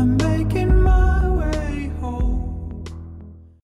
I make it